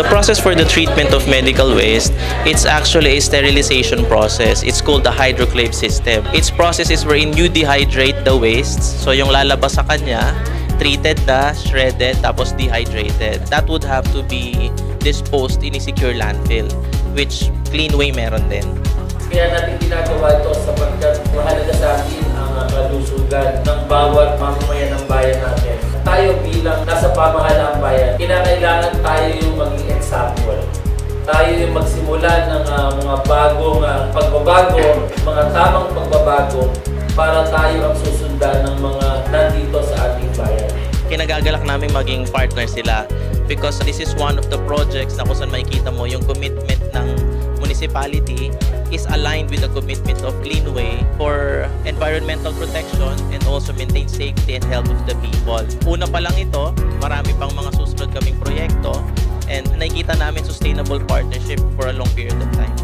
process for the treatment of medical waste, it's actually a sterilization process. It's called the hydroclave system. Its process is wherein you dehydrate the wastes. So yung lalabas sa kanya, treated na, shredded, tapos dehydrated. That would have to be disposed in a secure landfill, which Cleanway meron din. Kaya natin ginagawa ito sapagkat mahalaga sa atin ang uh, kalusugan ng bawat mamamayan ng bayan natin. Tayo bilang nasa pamahalaang magsimula ng uh, mga bagong uh, pagbabago, mga tamang pagbabago para tayo ang susundan ng mga nandito sa ating bayan. Kinagagalak namin maging partner sila because this is one of the projects na kung saan makikita mo yung commitment ng municipality is aligned with the commitment of Cleanway for environmental protection and also maintain safety and health of the people. Una pa lang ito, marami pang mga susunod kaming proyekto partnership for a long period of time.